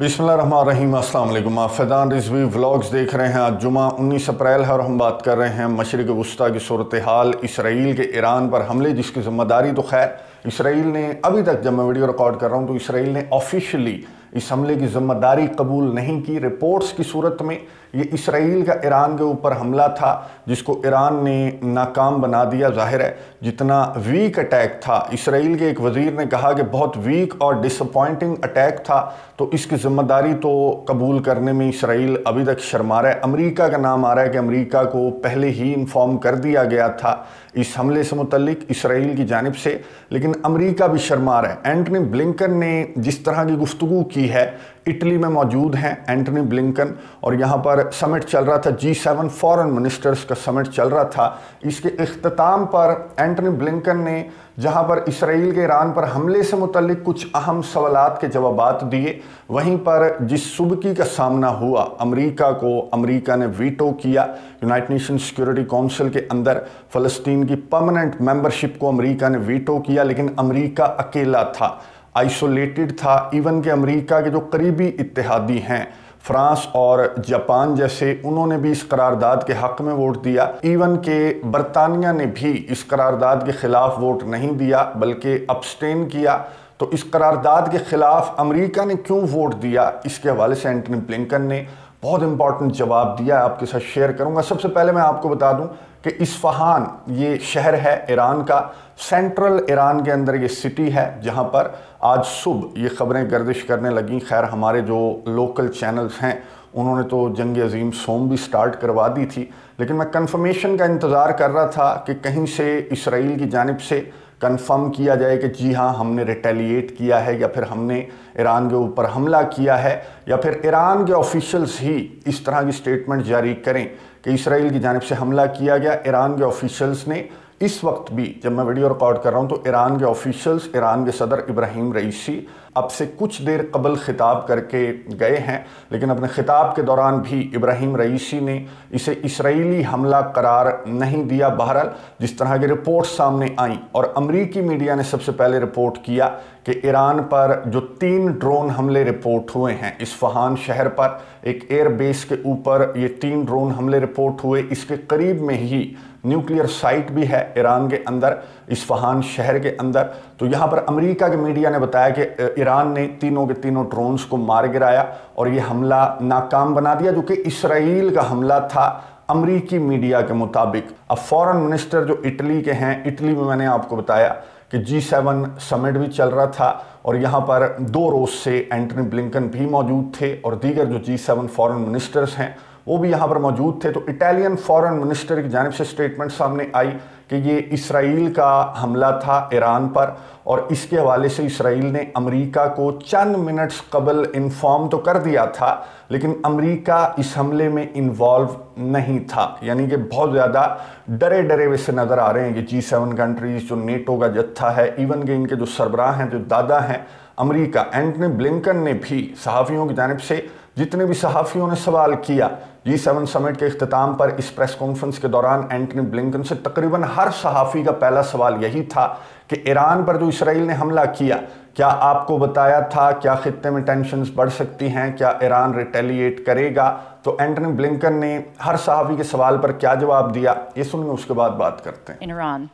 अस्सलाम वालेकुम आप फैदान रिजवी व्लॉग्स देख रहे हैं। आज जुमा 19 अप्रैल है और हम बात कर रहे हैं मशरक़ वस्ती की सूरत हाल इसराइल के ईरान पर हमले, जिसकी ज़िम्मेदारी तो खैर इसराइल ने अभी तक जब मैं वीडियो रिकॉर्ड कर रहा हूँ तो इसराइल ने ऑफिशियली इस हमले की ज़िम्मेदारी कबूल नहीं की। रिपोर्ट्स की सूरत में ये इसराइल का ईरान के ऊपर हमला था, जिसको ईरान ने नाकाम बना दिया। ज़ाहिर है, जितना वीक अटैक था। इसराइल के एक वज़ीर ने कहा कि बहुत वीक और डिसअपॉइंटिंग अटैक था। तो इसकी ज़िम्मेदारी तो कबूल करने में इसराइल अभी तक शर्मा रहा है। अमरीका का नाम आ रहा है कि अमरीका को पहले ही इन्फॉर्म कर दिया गया था इस हमले से मुतलिक इसराइल की जानब से, लेकिन अमरीका भी शर्मा रहा है। एंटनी ब्लिंकन ने जिस तरह की गुफ्तु की है इटली में मौजूद हैं एंटनी ब्लिंकन, और यहाँ पर समिट चल रहा था जी सेवन फॉरन मिनिस्टर्स का समिट चल रहा था। इसके अख्ताम पर एंटनी ब्लिंकन ने, जहाँ पर इसराइल के ईरान पर हमले से मुतलिक कुछ अहम सवाल के जवाब दिए, वहीं पर जिस सुबकी का सामना हुआ, अमरीका को, अमरीका ने वीटो किया। यूनाइट नेशन सिक्योरिटी काउंसिल के अंदर फ़लस्तीन की परमानेंट मेंबरशिप को अमरीका ने वीटो किया, लेकिन अमरीका अकेला था। आइसोलेटेड था। इवन के अमेरिका के जो करीबी इत्तेहादी हैं, फ्रांस और जापान जैसे, उन्होंने भी इस करारदाद के हक में वोट दिया। इवन के बरतानिया ने भी इस करारदाद के खिलाफ वोट नहीं दिया, बल्कि अपस्टेन किया। तो इस करारदाद के खिलाफ अमेरिका ने क्यों वोट दिया? इसके हवाले से एंटनी ब्लिंकन ने बहुत इंपॉर्टेंट जवाब दिया। आपके साथ शेयर करूँगा। सबसे पहले मैं आपको बता दूँ कि इस्फहान, ये शहर है ईरान का, सेंट्रल ईरान के अंदर ये सिटी है, जहाँ पर आज सुबह ये ख़बरें गर्दिश करने लगी। खैर, हमारे जो लोकल चैनल्स हैं, उन्होंने तो जंग अजीम सोम भी स्टार्ट करवा दी थी, लेकिन मैं कंफर्मेशन का इंतज़ार कर रहा था कि कहीं से इसराइल की जानब से कंफर्म किया जाए कि जी हाँ हमने रिटेलिएट किया है, या फिर हमने ईरान के ऊपर हमला किया है, या फिर ईरान के ऑफिशल्स ही इस तरह की स्टेटमेंट जारी करें। कि इसराइल की जानब से हमला किया गया। ईरान के ऑफिशल्स ने इस वक्त भी, जब मैं वीडियो रिकॉर्ड कर रहा हूँ तो ईरान के ऑफिशल्स ईरान के सदर इब्राहिम रईसी अब से कुछ देर कबल खिताब करके गए हैं, लेकिन अपने खिताब के दौरान भी इब्राहिम रईसी ने इसे इसराइली हमला करार नहीं दिया। बहरहाल, जिस तरह की रिपोर्ट सामने आई और अमरीकी मीडिया ने सबसे पहले रिपोर्ट किया कि ईरान पर जो तीन ड्रोन हमले रिपोर्ट हुए हैं इस्फहान शहर पर, एक एयरबेस के ऊपर ये तीन ड्रोन हमले रिपोर्ट हुए, इसके करीब में ही न्यूक्लियर साइट भी है ईरान के अंदर, इस्फहान शहर के अंदर। तो यहाँ पर अमेरिका के मीडिया ने बताया कि ईरान ने तीनों के तीनों ड्रोन्स को मार गिराया और ये हमला नाकाम बना दिया, जो कि इसराइल का हमला था अमरीकी मीडिया के मुताबिक। अब फॉरेन मिनिस्टर जो इटली के हैं, इटली में मैंने आपको बताया कि जी सेवन समिट भी चल रहा था और यहाँ पर दो रोज से एंटनी ब्लिंकन भी मौजूद थे और दीगर जो जी सेवन फॉरेन मिनिस्टर्स हैं वो भी यहाँ पर मौजूद थे। तो इटालियन फॉरेन मिनिस्टर की जानब से स्टेटमेंट सामने आई कि ये इसराइल का हमला था ईरान पर और इसके हवाले से इसराइल ने अमेरिका को चंद मिनट्स कबल इन्फॉर्म तो कर दिया था, लेकिन अमेरिका इस हमले में इन्वॉल्व नहीं था। यानी कि बहुत ज़्यादा डरे डरे वैसे नज़र आ रहे हैं। कि जी सेवन कंट्रीज़ जो नेटो का जत्था है इवन के इनके जो सरबराह हैं, जो दादा हैं, अमेरिका। एंटनी ब्लिंकन ने भी, सहाफ़ियों की जानब से जितने भी सहाफ़ियों ने सवाल किया, जी सेवन समिट के अख्ताम पर इस प्रेस कॉन्फ्रेंस के दौरान एंटनी ब्लिंकन से तकरीबन हर सहाफ़ी का पहला सवाल यही था कि ईरान पर जो इसराइल ने हमला किया, क्या आपको बताया था क्या खत्े में टेंशन बढ़ सकती हैं, क्या ईरान रिटेलिएट करेगा तो एंटनी ब्लिंकन ने हर सहाफ़ी के सवाल पर क्या जवाब दिया, ये सुनिए उसके बाद बात करते हैं Iran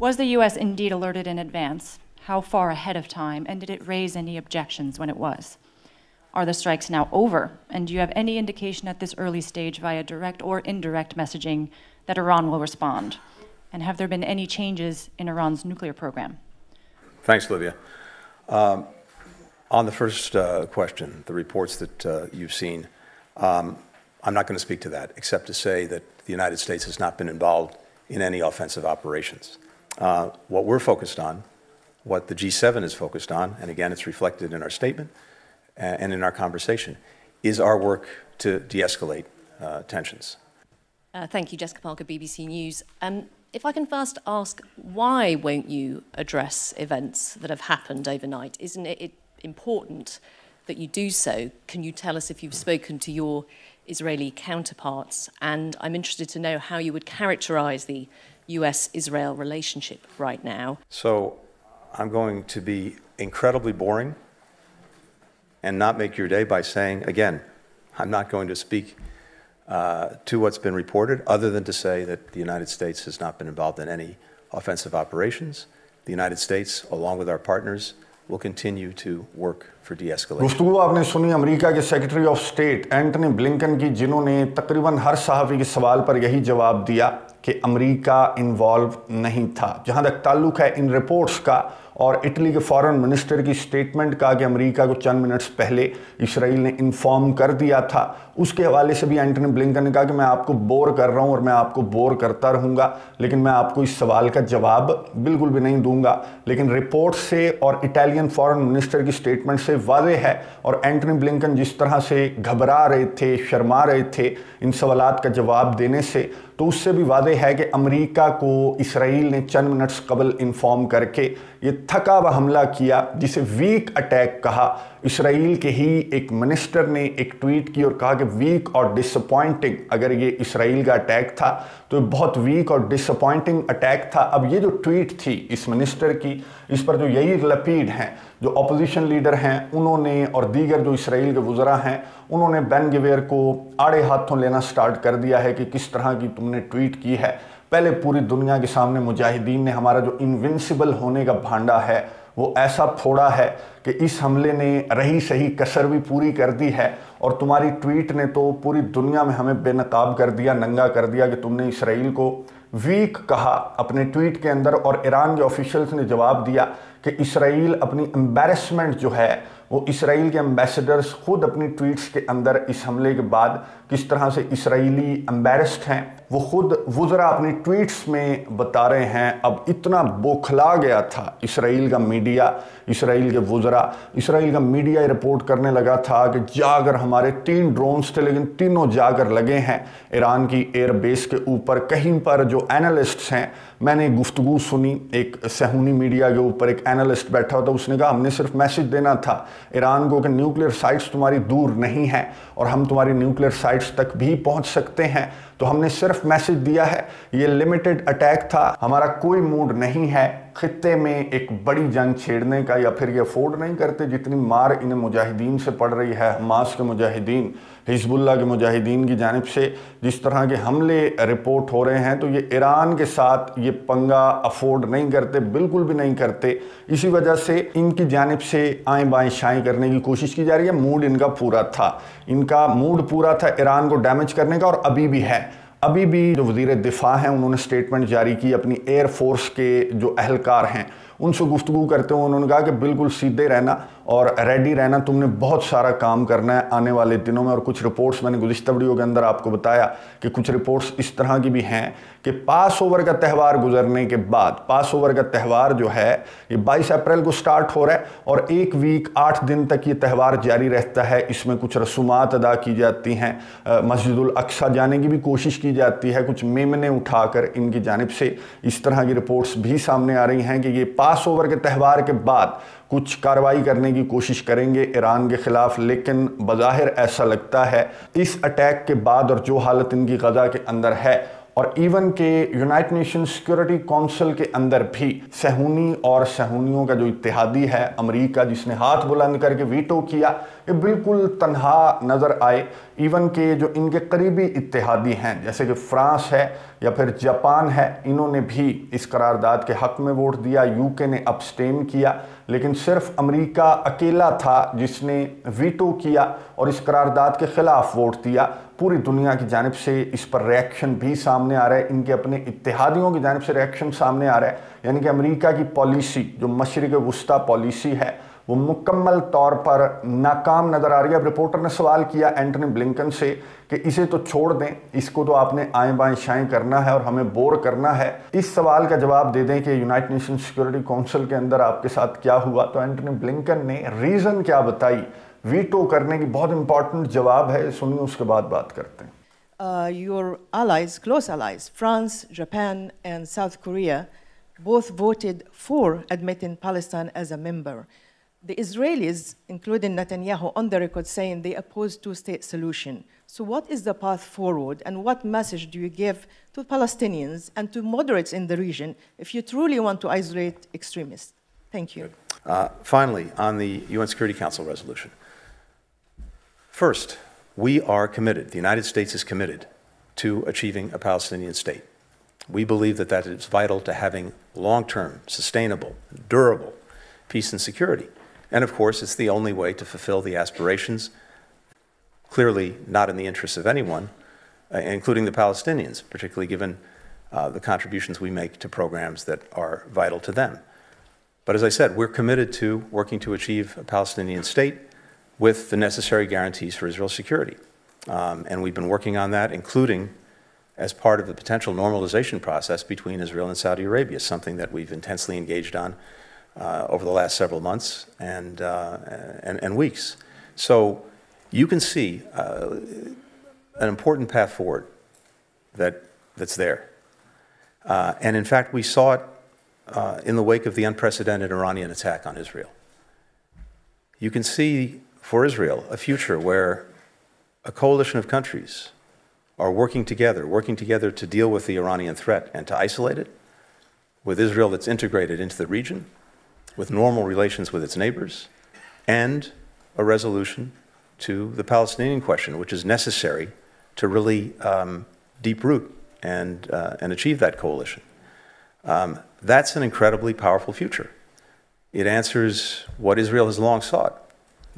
Was the US indeed alerted in advance? How far ahead of time? And did it raise any objections when it was? Are the strikes now over? And do you have any indication at this early stage via direct or indirect messaging that Iran will respond? And have there been any changes in Iran's nuclear program? Thanks, Livia. Um, on the first uh, question, the reports that uh, you've seen, um, I'm not going to speak to that, except to say that the United States has not been involved in any offensive operations. Uh, what we're focused on, what the G7 is focused on, and again, it's reflected in our statement, and in our conversation is our work to de escalate uh, tensions. Uh, thank you, Jessica Parker, BBC News. Um, if I can first ask, why won't you address events that have happened overnight? Isn't it important that you do so? Can you tell us if you've spoken to your Israeli counterparts? And I'm interested to know how you would characterize the US Israel relationship right now. So I'm going to be incredibly boring and not make your day by saying, again, I'm not going to speak uh, to what's been reported, other than to say that the United States has not been involved in any offensive operations. The United States, along with our partners, will continue to work for de-escalation. गुफ्तु आपने सुनी America के secretary of state Antony Blinken की जिन्होंने तकरीबन हर सहाफ़ी के सवाल पर यही जवाब दिया कि अमेरिका इन्वॉल्व नहीं था जहां तक ताल्लुक है इन रिपोर्ट्स का और इटली के फॉरेन मिनिस्टर की स्टेटमेंट का कि अमेरिका को चंद मिनट्स पहले इसराइल ने इन्फॉर्म कर दिया था। उसके हवाले से भी एंटनी ब्लिंकन ने कहा कि मैं आपको बोर कर रहा हूँ और मैं आपको बोर करता रहूँगा, लेकिन मैं आपको इस सवाल का जवाब बिल्कुल भी नहीं दूँगा। लेकिन रिपोर्ट से और इटालियन फॉरेन मिनिस्टर की स्टेटमेंट से वादे है और एंटनी ब्लिंकन जिस तरह से घबरा रहे थे, शर्मा रहे थे इन सवाल का जवाब देने से तो उससे भी वादे है कि अमेरिका को इसराइल ने चंद मिनट्स कबल इन्फॉर्म करके ये थका हुआ हमला किया, जिसे वीक अटैक कहा। इसराइल के ही एक मिनिस्टर ने एक ट्वीट की और कहा कि वीक और डिसअपॉइंटिंग अगर ये इसराइल का अटैक था तो बहुत वीक और डिसअपॉइंटिंग अटैक था। अब ये जो ट्वीट थी इस मिनिस्टर की, इस पर जो यही लपीड हैं, जो अपोजिशन लीडर हैं, उन्होंने और दीगर जो इसराइल के वज़रा हैं, उन्होंने बैन गिवेयर को आड़े हाथों लेना स्टार्ट कर दिया है कि किस तरह की तुमने ट्वीट की है। पहले पूरी दुनिया के सामने मुजाहिदीन ने हमारा जो इनविंसिबल होने का भांडा है, वो ऐसा फोड़ा है कि इस हमले ने रही सही कसर भी पूरी कर दी है और तुम्हारी ट्वीट ने तो पूरी दुनिया में हमें बेनकाब कर दिया, नंगा कर दिया कि तुमने इसराइल को वीक कहा। अपने ट्वीट के अंदर और ईरान के ऑफिशियल्स ने जवाब दिया कि इसराइल अपनी एम्बेरसमेंट जो है वो इसराइल के एम्बेसडर्स खुद अपनी ट्वीट्स के अंदर इस हमले के बाद किस तरह से इसराइली एम्बेरस्ड हैं, वो खुद वज़रा अपनी ट्वीट्स में बता रहे हैं। अब इतना बौखला गया था इसराइल का मीडिया इसराइल के वज़रा, इसराइल का मीडिया रिपोर्ट करने लगा था कि जाकर हमारे तीन ड्रोन्स थे, लेकिन तीनों जाकर लगे हैं। ईरान की एयर बेस के ऊपर कहीं पर जो एनालिस्ट्स हैं, मैंने गुफ्तगु सुनी, एक सहूनी मीडिया के ऊपर एक एनालिस्ट बैठा था, उसने कहा, हमने सिर्फ़ मैसेज देना था ईरान को कि न्यूक्लियर साइट्स तुम्हारी दूर नहीं हैं और हम तुम्हारी न्यूक्लियर साइट्स तक भी पहुँच सकते हैं। तो हमने सिर्फ़ मैसेज दिया है, ये लिमिटेड अटैक था, हमारा कोई मूड नहीं है खत्े में एक बड़ी जंग छेड़ने का या फिर ये अफोर्ड नहीं करते जितनी मार इन मुजाहिदीन से पड़ रही है, हमास के मुजाहिदीन। हिजबुल्ला के मुजाहिदीन की जानब से जिस तरह के हमले रिपोर्ट हो रहे हैं तो ये ईरान के साथ ये पंगा अफोर्ड नहीं करते, बिल्कुल भी नहीं करते। इसी वजह से इनकी जानब से आए बाएँ शाएँ करने की कोशिश की जा रही है। मूड इनका पूरा था। इनका मूड पूरा था ईरान को डैमेज करने का और अभी भी है। अभी भी जो वज़ीर दिफा हैं, उन्होंने स्टेटमेंट जारी की अपनी एयरफोर्स के जो अहलकार हैं, उनसे गुफ्तु करते हुए उन्होंने कहा कि बिल्कुल सीधे रहना। और रेडी रहना, तुमने बहुत सारा काम करना है आने वाले दिनों में। और कुछ रिपोर्ट्स मैंने गुजशत वीडियो के अंदर आपको बताया कि कुछ रिपोर्ट्स इस तरह की भी हैं कि पास ओवर का त्यौहार गुजरने के बाद पास ओवर का त्यौहार जो है, ये 22 अप्रैल को स्टार्ट हो रहा है और एक वीक आठ दिन तक ये त्यौहार जारी रहता है। इसमें कुछ रसूमात अदा की जाती हैं मस्जिदुल अक्सा जाने की भी कोशिश की जाती है। कुछ मेमने उठाकर इनकी जानब से इस तरह की रिपोर्ट्स भी सामने आ रही हैं कि ये पास ओवर के त्यौहार के बाद कुछ कार्रवाई करने की कोशिश करेंगे ईरान के ख़िलाफ़, लेकिन बज़ाहिर ऐसा लगता है, इस अटैक के बाद और जो हालत इनकी गज़ा के अंदर है और इवन के यूनाइट नेशन सिक्योरिटी काउंसिल के अंदर भी सहूनी और सहूनियों का जो इतिहादी है, अमेरिका जिसने हाथ बुलंद करके वीटो किया, ये बिल्कुल तनहा नज़र आए। इवन के जो इनके करीबी इतिहादी हैं, जैसे कि फ्रांस है या फिर जापान है, इन्होंने भी इस करारदाद के हक में वोट दिया यूके ने अपस्टेन किया। लेकिन सिर्फ़ अमेरिका अकेला था जिसने वीटो किया और इस करारदाद के ख़िलाफ़ वोट दिया। पूरी दुनिया की जानब से इस पर रिएक्शन भी सामने आ रहा है। इनके अपने इतिहादियों की जानब से रिएक्शन सामने आ रहा है। यानी कि अमेरिका की पॉलिसी जो मशरक वस्ती पॉलिसी है, वो मुकम्मल तौर पर नाकाम नज़र आ रही है। अब रिपोर्टर ने सवाल किया एंटनी ब्लिंकन से कि इसे तो छोड़ दें, इसको तो आपने आए बाएँ शाएँ करना है और हमें बोर करना है। इस सवाल का जवाब दे दें कि यूनाइट नेशन सिक्योरिटी काउंसिल के अंदर आपके साथ क्या हुआ? तो एंटनी ब्लिंकन ने रीज़न क्या बताई? वीटो करने की बहुत इंपॉर्टेंट जवाब है सुनिए उसके बाद बात करते हैं Uh, your allies, close allies, France, Japan, and South Korea, both voted for admitting Palestine as a member. The Israelis, including Netanyahu, on the record saying they oppose two-state solution. So what is the path forward, and what message do you give to Palestinians and to moderates in the region if you truly want to isolate extremists? Thank you. Uh, finally, on the UN Security Council resolution, First, we are committed, the United States is committed to achieving a Palestinian state. We believe that that is vital to having long term, sustainable, durable peace and security. And of course, it's the only way to fulfill the aspirations, clearly not in the interests of anyone, uh, including the Palestinians, particularly given uh, the contributions we make to programs that are vital to them. But as I said, we're committed to working to achieve a Palestinian state with the necessary guarantees for Israel's security. Um, and we've been working on that, including as part of the potential normalization process between Israel and Saudi Arabia, something that we've intensely engaged on uh, over the last several months and, uh, and, and, weeks. So you can see uh, an important path forward that, that's there. Uh, and in fact, we saw it uh, in the wake of the unprecedented Iranian attack on Israel. You can see for Israel a future where a coalition of countries are working together, working together to deal with the Iranian threat and to isolate it, with Israel that's integrated into the region, with normal relations with its neighbors, and a resolution to the Palestinian question, which is necessary to really um, deep root and, uh, and achieve that coalition. Um, that's an incredibly powerful future. It answers what Israel has long sought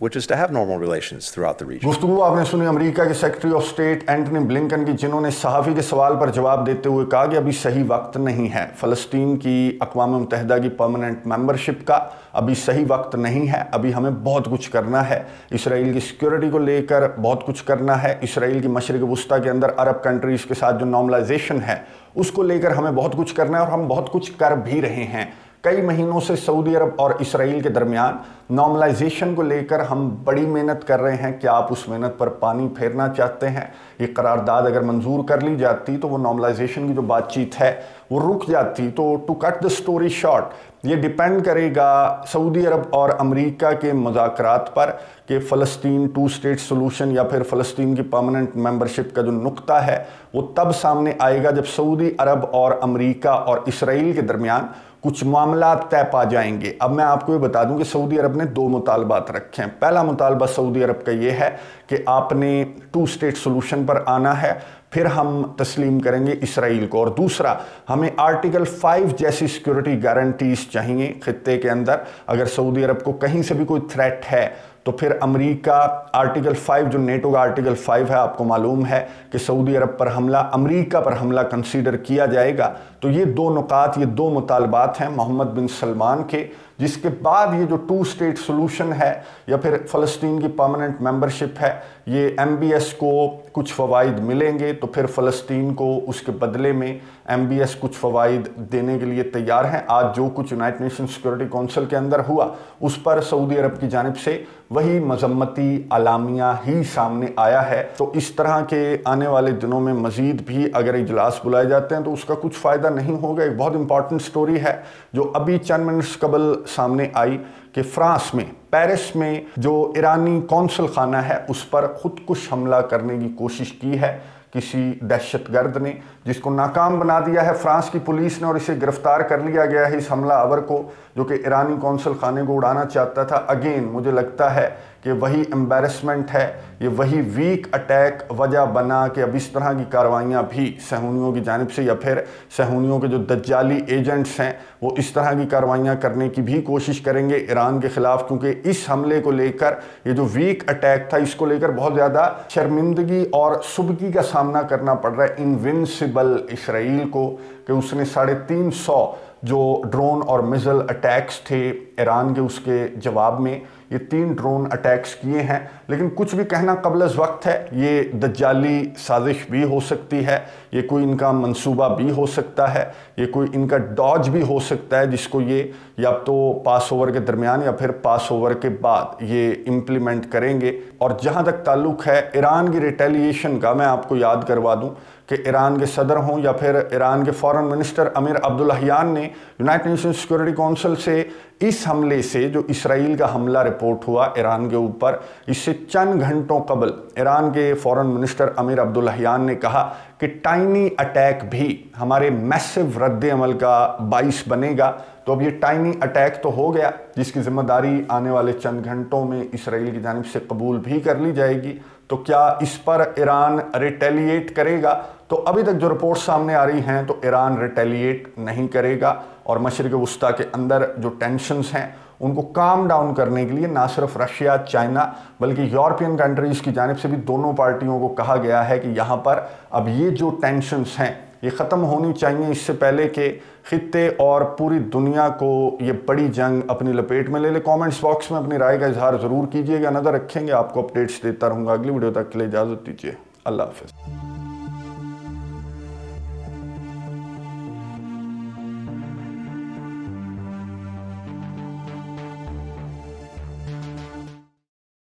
which is to have normal relations throughout the region. गुफ्तगू आपने सुनी America के secretary of state Antony Blinken की, जिन्होंने सहाफ़ी के सवाल पर जवाब देते हुए कहा कि अभी सही वक्त नहीं है। फ़लस्तीन की अकवा मुतहदा की परमानेंट मेंबरशिप का अभी सही वक्त नहीं है। अभी हमें बहुत कुछ करना है। इसराइल की सिक्योरिटी को लेकर बहुत कुछ करना है। इसराइल की मशरक वस्ती के अंदर अरब कंट्रीज़ के साथ जो नॉर्मलाइजेशन है, उसको लेकर हमें बहुत कुछ करना है और हम बहुत कुछ कर भी रहे हैं। कई महीनों से सऊदी अरब और इसराइल के दरमियान नॉर्मलाइजेशन को लेकर हम बड़ी मेहनत कर रहे हैं। क्या आप उस मेहनत पर पानी फेरना चाहते हैं? ये करारदाद अगर मंजूर कर ली जाती तो वो नॉर्मलाइजेशन की जो बातचीत है, वो रुक जाती। तो to cut the story short ये डिपेंड करेगा सऊदी अरब और अमेरिका के मजाकरात पर कि फ़लस्तीन टू स्टेट सोलूशन या फिर फ़लस्तीन की परमानेंट मेंबरशिप का जो नुक्ता है, वो तब सामने आएगा जब सऊदी अरब और अमेरिका और इसराइल के दरमियान कुछ मामला तय पा जाएँगे। अब मैं आपको ये बता दूँ कि सऊदी अरब ने दो मुतालबात रखे हैं। पहला मुतालबा सऊदी अरब का ये है कि आपने टू स्टेट सोल्यूशन पर आना है, फिर हम तस्लीम करेंगे इसराइल को। और दूसरा, हमें आर्टिकल फाइव जैसी सिक्योरिटी गारंटीज चाहिए खत्े के अंदर। अगर सऊदी अरब को कहीं से भी कोई थ्रेट है तो फिर अमेरिका आर्टिकल 5 जो नेटो का आर्टिकल 5 है, आपको मालूम है कि सऊदी अरब पर हमला, अमेरिका पर हमला कंसीडर किया जाएगा। तो ये दो नुकात, ये दो मुतालबात हैं मोहम्मद बिन सलमान के। जिसके बाद ये जो टू स्टेट सोल्यूशन है, या फिर फ़लस्तीन की परमानेंट मेंबरशिप है, ये एमबीएस को कुछ फ़वाद मिलेंगे तो फिर फ़लस्तीन को उसके बदले में एमबीएस कुछ फ़वाद देने के लिए तैयार हैं। आज जो कुछ यूनाइट नेशन सिक्योरिटी काउंसिल के अंदर हुआ, उस पर सऊदी अरब की जानब से वही मजम्मती अलामिया ही सामने आया है। तो इस तरह के आने वाले दिनों में मज़ीद भी अगर इजलास बुलाए जाते हैं तो उसका कुछ फ़ायदा नहीं होगा। एक बहुत इंपॉर्टेंट स्टोरी है, जो अभी चंद मिनट्स कबल सामने आई कि फ्रांस में, पेरिस में जो ईरानी कौंसल खाना है, उस पर खुदकुश हमला करने की कोशिश की है किसी दहशत गर्द ने, जिसको नाकाम बना दिया है फ्रांस की पुलिस ने और इसे गिरफ़्तार कर लिया गया है इस हमला अवर को, जो कि ईरानी कौंसल खाने को उड़ाना चाहता था। अगेन, मुझे लगता है कि वही एम्बेरसमेंट है, ये वही वीक अटैक वजह बना कि अब इस तरह की कार्रवाइयाँ भी सहूनियों की जानब से या फिर सहूनियों के जो दज्जाली एजेंट्स हैं, वो इस तरह की कार्रवाइयाँ करने की भी कोशिश करेंगे ईरान के ख़िलाफ़, क्योंकि इस हमले को लेकर, ये जो वीक अटैक था, इसको लेकर बहुत ज़्यादा शर्मिंदगी और सुबकी का सामना करना पड़ रहा है इनविंसिबल इसराइल को, कि उसने साढ़े तीन सौ जो ड्रोन और मिज़ल अटैक्स थे ईरान के उसके जवाब में ये तीन ड्रोन अटैक्स किए हैं। लेकिन कुछ भी कहना कबल वक्त है, ये दज्जाली साजिश भी हो सकती है, ये कोई इनका मंसूबा भी हो सकता है, ये कोई इनका डॉज भी हो सकता है, जिसको ये या तो पास ओवर के दरमियान या फिर पास ओवर के बाद ये इम्प्लीमेंट करेंगे। और जहाँ तक ताल्लुक़ है, ईरान की रिटेलिएशन का मैं आपको याद करवा दूँ कि ईरान के सदर हों या फिर ईरान के फॉरेन मिनिस्टर अमीर अब्दुल्लाहियान ने यूनाइटेड नेशन सिक्योरिटी काउंसिल से इस हमले से जो इसराइल का हमला रिपोर्ट हुआ ईरान के ऊपर, इससे चंद घंटों कबल ईरान के फॉरेन मिनिस्टर अमीर अब्दुल्लाहियान ने कहा कि टाइनी अटैक भी हमारे मैसिव रद्द अमल का बाइस बनेगा। तो अब ये टाइनी अटैक तो हो गया, जिसकी ज़िम्मेदारी आने वाले चंद घंटों में इसराइल की जानब से कबूल भी कर ली जाएगी। तो क्या इस पर ईरान रिटेलिएट करेगा? तो अभी तक जो रिपोर्ट सामने आ रही हैं तो ईरान रिटेलिएट नहीं करेगा और मशरक वस्ती के अंदर जो टेंशन्स हैं, उनको काम डाउन करने के लिए ना सिर्फ़ रशिया, चाइना, बल्कि यूरोपियन कंट्रीज़ की जानब से भी दोनों पार्टियों को कहा गया है कि यहाँ पर अब ये जो टेंशन्स हैं, ये ख़त्म होनी चाहिए इससे पहले कि ख़त्े और पूरी दुनिया को ये बड़ी जंग अपनी लपेट में ले ले। कमेंट्स बॉक्स में अपनी राय का इजहार ज़रूर कीजिएगा, नज़र रखेंगे, आपको अपडेट्स देता रहूँगा। अगली वीडियो तक के लिए इजाज़त दीजिए। अल्लाह हाफ़